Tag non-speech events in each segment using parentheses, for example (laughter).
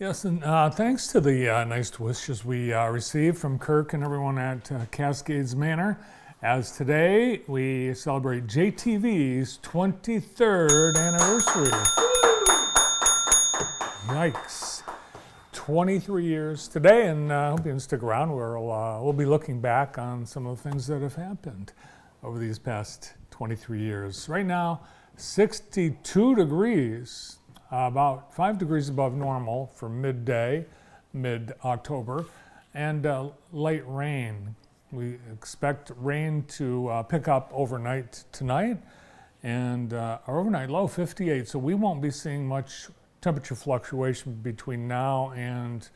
Yes, and uh, thanks to the uh, nice wishes we uh, received from Kirk and everyone at uh, Cascades Manor, as today we celebrate JTV's 23rd anniversary. Yikes. 23 years today, and uh, I hope you can stick around. We'll, uh, we'll be looking back on some of the things that have happened over these past 23 years. Right now, 62 degrees, about 5 degrees above normal for midday, mid October, and uh, light rain. We expect rain to uh, pick up overnight tonight, and uh, our overnight low 58, so we won't be seeing much temperature fluctuation between now and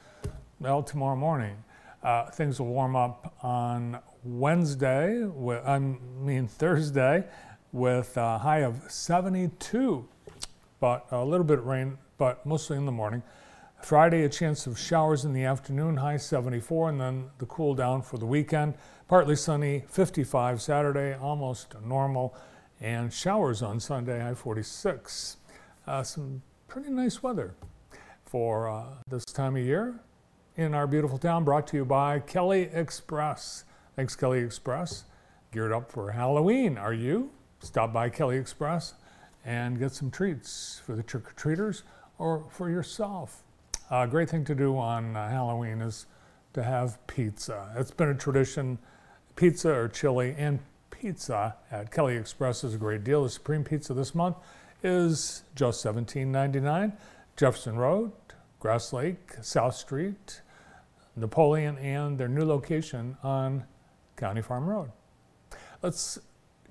well tomorrow morning. Uh, things will warm up on Wednesday, I mean Thursday, with a high of 72, but a little bit of rain, but mostly in the morning. Friday, a chance of showers in the afternoon, high 74, and then the cool down for the weekend. Partly sunny, 55 Saturday, almost normal, and showers on Sunday, high 46. Uh, some pretty nice weather for uh, this time of year in our beautiful town, brought to you by Kelly Express. Thanks, Kelly Express. Geared up for Halloween. Are you? Stop by Kelly Express and get some treats for the trick or treaters or for yourself. A great thing to do on uh, Halloween is to have pizza. It's been a tradition. Pizza or chili and pizza at Kelly Express is a great deal. The Supreme Pizza this month is just $17.99. Jefferson Road, Grass Lake, South Street, Napoleon, and their new location on County Farm Road. Let's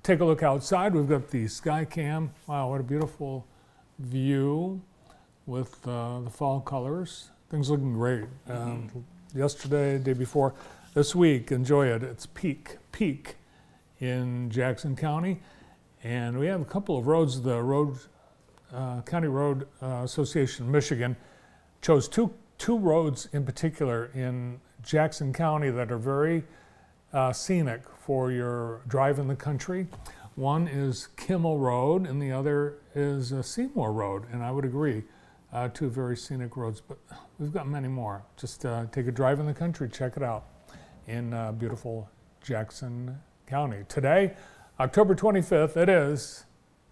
take a look outside. We've got the sky cam. Wow, what a beautiful view with uh, the fall colors. Things looking great. Um, yesterday, day before, this week, enjoy it. It's peak, peak in Jackson County. And we have a couple of roads. The road, uh, County Road uh, Association of Michigan chose two, two roads in particular in Jackson County that are very uh, scenic for your drive in the country. One is Kimmel Road and the other is uh, Seymour Road. And I would agree, uh, two very scenic roads, but we've got many more. Just uh, take a drive in the country, check it out in beautiful Jackson County. Today, October 25th, it is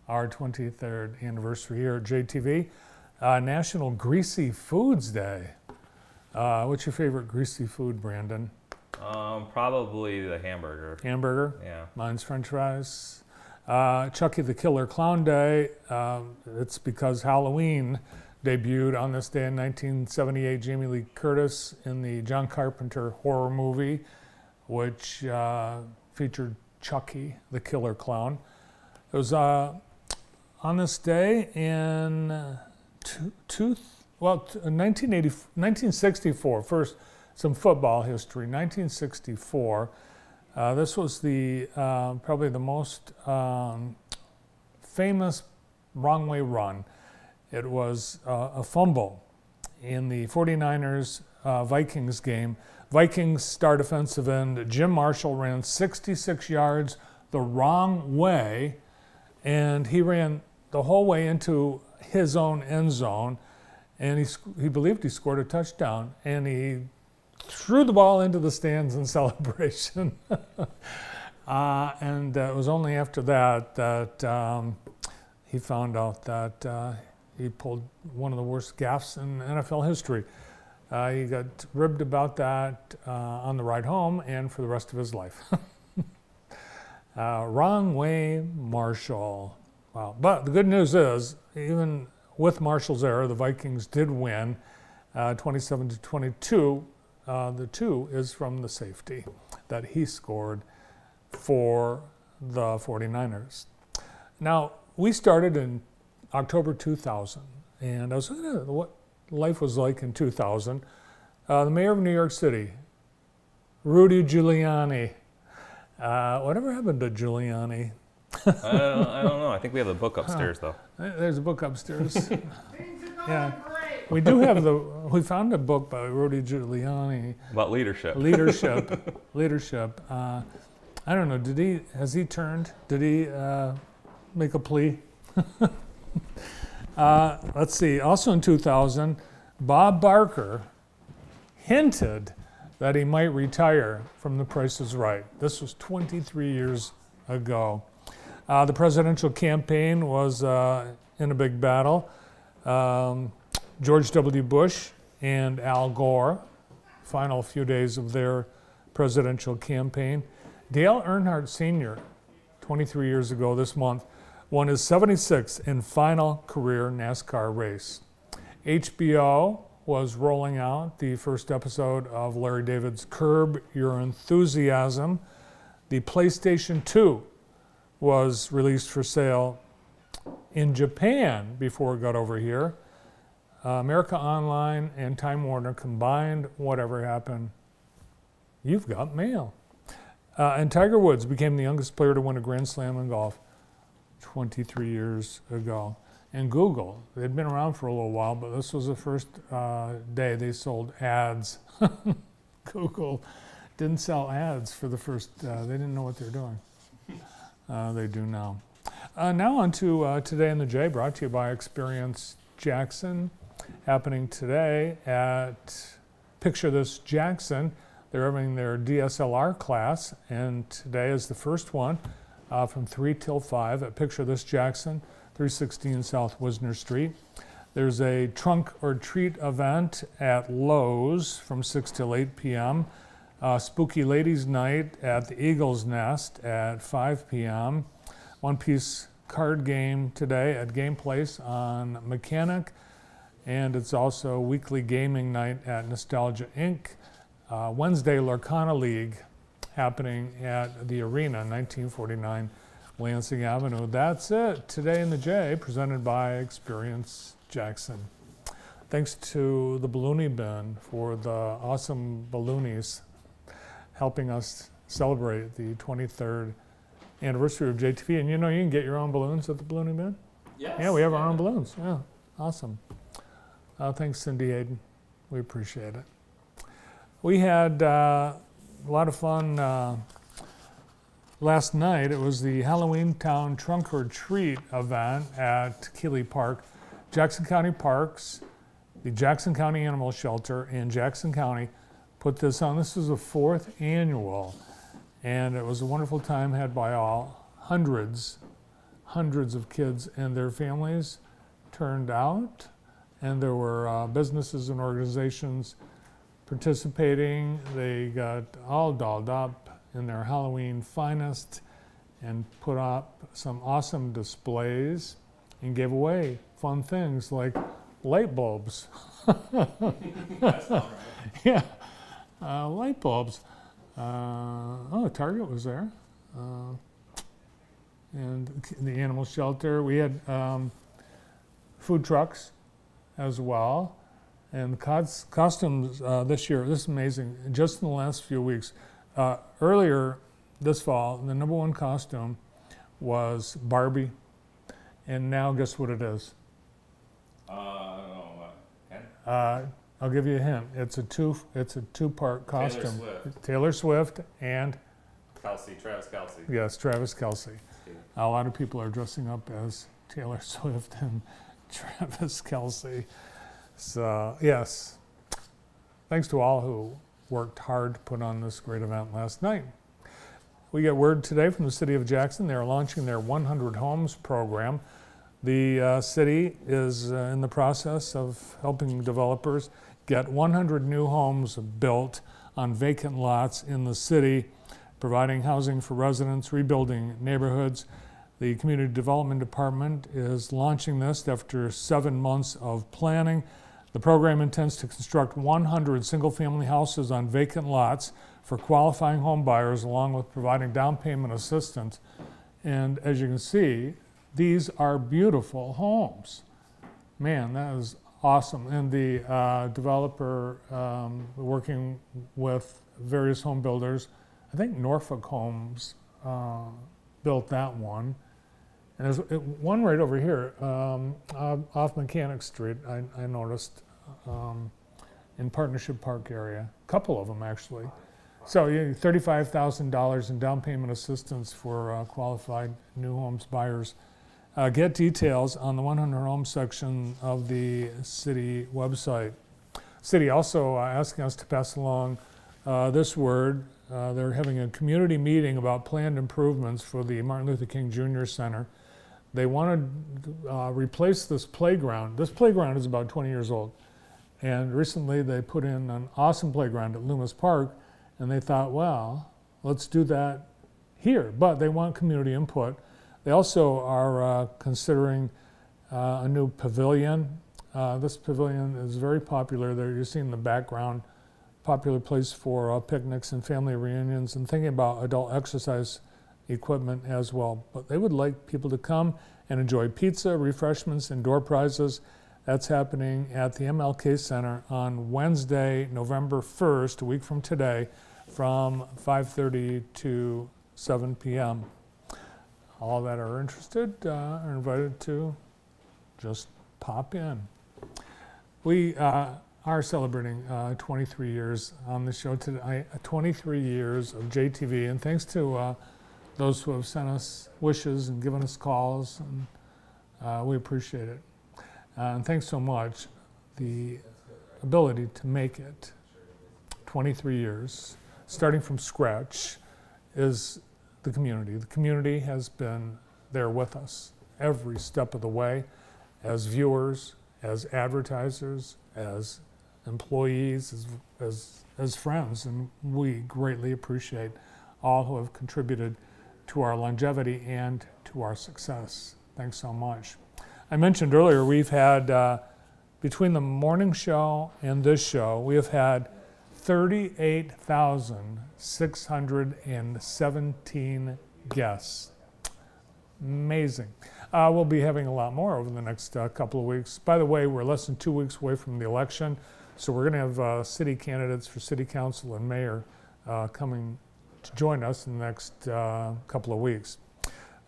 our 23rd anniversary here at JTV, uh, National Greasy Foods Day. Uh, what's your favorite greasy food, Brandon? Um, probably the hamburger. Hamburger? Yeah. Mine's french fries. Uh, Chucky the Killer Clown Day, um, it's because Halloween debuted on this day in 1978. Jamie Lee Curtis in the John Carpenter horror movie, which uh, featured Chucky, the killer clown. It was uh, on this day in two, two, well, 1980, 1964, first some football history, 1964. Uh, this was the uh, probably the most um, famous wrong way run. It was uh, a fumble in the 49ers uh, Vikings game Vikings star defensive end Jim Marshall ran 66 yards the wrong way, and he ran the whole way into his own end zone, and he, he believed he scored a touchdown, and he threw the ball into the stands in (laughs) celebration. (laughs) uh, and uh, it was only after that that um, he found out that uh, he pulled one of the worst gaffes in NFL history. Uh, he got ribbed about that uh, on the ride home and for the rest of his life. (laughs) uh, wrong way, Marshall. Wow. But the good news is, even with Marshall's error, the Vikings did win uh, 27 to 22. Uh, the two is from the safety that he scored for the 49ers. Now, we started in October 2000, and I was looking at what life was like in 2000. Uh, the mayor of New York City, Rudy Giuliani. Uh, whatever happened to Giuliani? I, don't, I, don't, know. I think we have the book upstairs, huh. though. There's a book upstairs. (laughs) yeah. We do have the, we found a book by Rudy Giuliani. About leadership. Leadership. (laughs) leadership. Uh, I don't know. Did he, has he turned? Did he uh, make a plea? (laughs) Uh, let's see. Also in 2000, Bob Barker hinted that he might retire from The Price is Right. This was 23 years ago. Uh, the presidential campaign was uh, in a big battle. Um, George W. Bush and Al Gore, final few days of their presidential campaign. Dale Earnhardt Sr., 23 years ago this month, won his 76th and final career NASCAR race. HBO was rolling out the first episode of Larry David's Curb Your Enthusiasm. The PlayStation 2 was released for sale in Japan before it got over here. Uh, America Online and Time Warner combined, whatever happened, you've got mail. Uh, and Tiger Woods became the youngest player to win a Grand Slam in golf 23 years ago. And Google, they'd been around for a little while, but this was the first uh, day they sold ads. (laughs) Google didn't sell ads for the first, uh, they didn't know what they're doing. Uh, they do now. Uh, now on to uh, Today in the J, brought to you by Experience Jackson, happening today at Picture This Jackson. They're having their DSLR class, and today is the first one uh, from 3 till 5 at Picture This Jackson, 316 South Wisner Street. There's a trunk or treat event at Lowe's from 6 till 8 p.m. Uh, Spooky Ladies Night at the Eagle's Nest at 5 p.m. One piece card game today at Game Place on Mechanic. And it's also weekly gaming night at Nostalgia Inc. Uh, Wednesday, Lorcana League happening at the Arena, 1949 Lansing Avenue. That's it. Today in the J, presented by Experience Jackson. Thanks to the Balloony Bin for the awesome balloonies helping us celebrate the 23rd anniversary of JTV. And you know, you can get your own balloons at the Balloony Bin. Yes. Yeah, we have our own balloons. Yeah, awesome. Uh, thanks, Cindy Hayden. We appreciate it. We had uh, a lot of fun uh, last night. It was the Halloween Town Trunk or Treat event at Keeley Park. Jackson County Parks, the Jackson County Animal Shelter, in Jackson County put this on. This is the fourth annual, and it was a wonderful time had by all. Hundreds, hundreds of kids and their families turned out, and there were uh, businesses and organizations participating. They got all dolled up in their Halloween finest and put up some awesome displays and gave away fun things like light bulbs. (laughs) Yeah, uh, light bulbs. Uh, oh, Target was there. Uh, and the animal shelter. We had um, food trucks as well. And cos- costumes uh, this year, this is amazing. Just in the last few weeks, uh, earlier this fall, the number one costume was Barbie. And now, guess what it is? Uh, I don't know. Uh, I'll give you a hint. It's a two. It's a two-part costume. Taylor. Swift. Taylor Swift and Kelce, Travis Kelce. yes, Travis Kelce. A lot of people are dressing up as Taylor (laughs) Swift and Travis (laughs) Kelce. So yes, thanks to all who worked hard to put on this great event last night. We get word today from the city of Jackson. They are launching their 100 Homes program. The uh, city is uh, in the process of helping developers get 100 new homes built on vacant lots in the city, providing housing for residents, rebuilding neighborhoods. The Community Development Department is launching this after seven months of planning. The program intends to construct 100 single family houses on vacant lots for qualifying home buyers, along with providing down payment assistance. And as you can see, these are beautiful homes. Man, that is awesome. And the uh, developer um, working with various home builders, I think Norfolk Homes uh, built that one. And there's uh, one right over here um, off Mechanic Street, I, I noticed um, in Partnership Park area. A couple of them actually. So yeah, $35,000 in down payment assistance for uh, qualified new homes buyers. Uh, get details on the 100 Homes section of the city website. City also uh, asking us to pass along uh, this word. Uh, They're having a community meeting about planned improvements for the Martin Luther King Jr. Center. They want to uh, replace this playground. This playground is about 20 years old. And recently they put in an awesome playground at Loomis Park, and they thought, well, let's do that here. But they want community input. They also are uh, considering uh, a new pavilion. Uh, this pavilion is very popular. There, you see in the background, popular place for uh, picnics and family reunions, and thinking about adult exercise equipment as well. But they would like people to come and enjoy pizza, refreshments, and door prizes. That's happening at the MLK Center on Wednesday, November 1st, a week from today, from 5:30 to 7 p.m. All that are interested uh, are invited to just pop in. We uh, are celebrating uh, 23 years on the show today, uh, 23 years of JTV, and thanks to uh, those who have sent us wishes and given us calls, and uh, we appreciate it. Uh, and thanks so much. The ability to make it 23 years, starting from scratch, is the community. The community has been there with us every step of the way as viewers, as advertisers, as employees, as, as, as friends, and we greatly appreciate all who have contributed to our longevity and to our success. Thanks so much. I mentioned earlier we've had, uh, between the morning show and this show, we have had 38,617 guests. Amazing. Uh, we'll be having a lot more over the next uh, couple of weeks. By the way, we're less than two weeks away from the election, so we're going to have uh, city candidates for city council and mayor uh, coming to join us in the next uh, couple of weeks.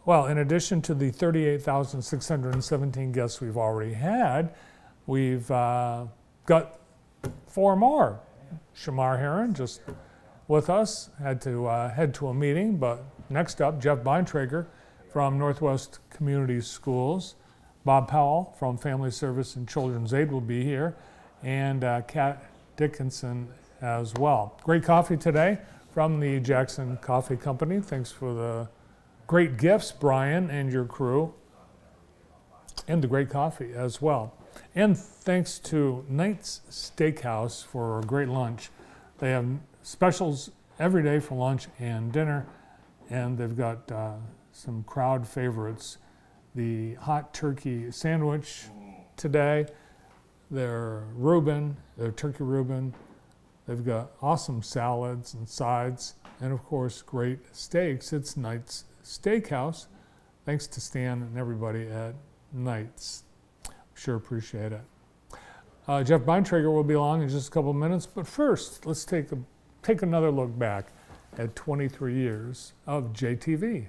Well, in addition to the 38,617 guests we've already had, we've uh, got four more. Shamar Heron just with us had to uh, head to a meeting, but next up, Jeff Beintrager from Northwest Community Schools. Bob Powell from Family Service and Children's Aid will be here, and uh, Kat Dickinson as well. Great coffee today from the Jackson Coffee Company. Thanks for the great gifts, Brian and your crew, and the great coffee as well. And thanks to Knight's Steakhouse for a great lunch. They have specials every day for lunch and dinner, and they've got uh, some crowd favorites. The hot turkey sandwich today, their Reuben, their turkey Reuben. They've got awesome salads and sides, and of course, great steaks. It's Knight's Steakhouse. Thanks to Stan and everybody at Knight's. Sure appreciate it. Uh, Jeff Beintrager will be along in just a couple of minutes, but first, let's take, a, take another look back at 23 years of JTV.